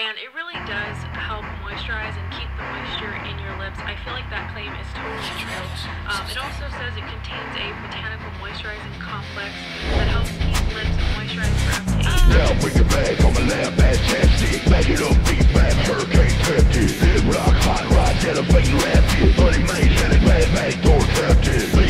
And it really does help moisturize and keep the moisture in your lips. I feel like that claim is totally true. Um, it also says it contains a botanical moisturizing complex that helps keep lips moisturized for up to eight Now bring it back on my lap, fantastic. Back it up, beat back, hurricane tempted. Live rock, hot rod, elevating rapid. Bloody maze, and it bad back door captive.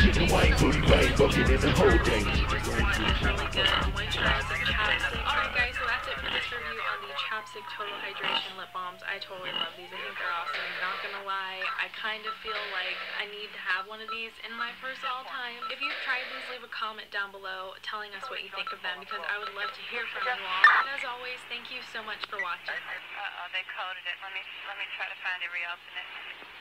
Chicken wing, booty bang, in the whole. Alright guys, so that's it for this review on the Chapstick Total Hydration Lip Balms. I totally love these. I think they're awesome. Not gonna lie, I kind of feel like I need to have one of these in my purse all time. If you've tried these, leave a comment down below telling us what you think of them because I would love to hear from you all. And as always, thank you so much for watching. Uh-oh, they coded it. Let me let me try to find a reopen it.